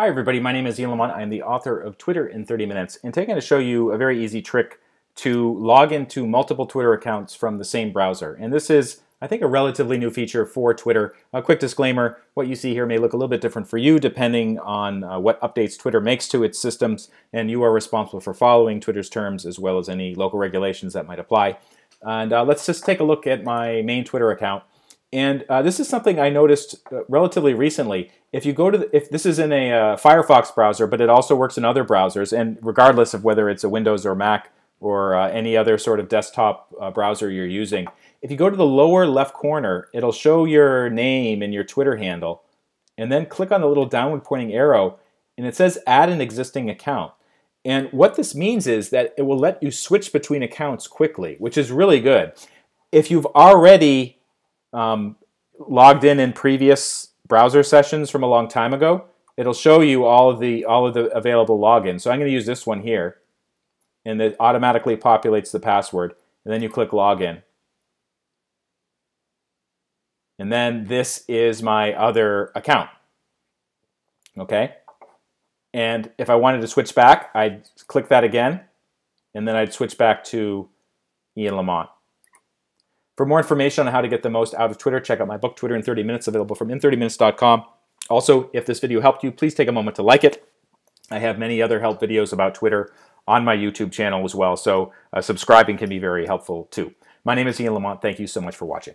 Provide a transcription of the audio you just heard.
Hi everybody, my name is Ian Lamont. I'm the author of Twitter in 30 Minutes and today I'm going to show you a very easy trick to log into multiple Twitter accounts from the same browser. And this is, I think, a relatively new feature for Twitter. A quick disclaimer, what you see here may look a little bit different for you depending on uh, what updates Twitter makes to its systems and you are responsible for following Twitter's terms as well as any local regulations that might apply. And uh, let's just take a look at my main Twitter account. And uh, this is something I noticed uh, relatively recently. If you go to, the, if this is in a uh, Firefox browser, but it also works in other browsers, and regardless of whether it's a Windows or Mac or uh, any other sort of desktop uh, browser you're using, if you go to the lower left corner, it'll show your name and your Twitter handle, and then click on the little downward pointing arrow, and it says add an existing account. And what this means is that it will let you switch between accounts quickly, which is really good. If you've already um, logged in in previous browser sessions from a long time ago, it'll show you all of the all of the available logins. So I'm going to use this one here, and it automatically populates the password. And then you click login. And then this is my other account. Okay? And if I wanted to switch back, I'd click that again, and then I'd switch back to Ian Lamont. For more information on how to get the most out of Twitter, check out my book, Twitter in 30 Minutes, available from in30minutes.com. Also, if this video helped you, please take a moment to like it. I have many other help videos about Twitter on my YouTube channel as well, so uh, subscribing can be very helpful too. My name is Ian Lamont. Thank you so much for watching.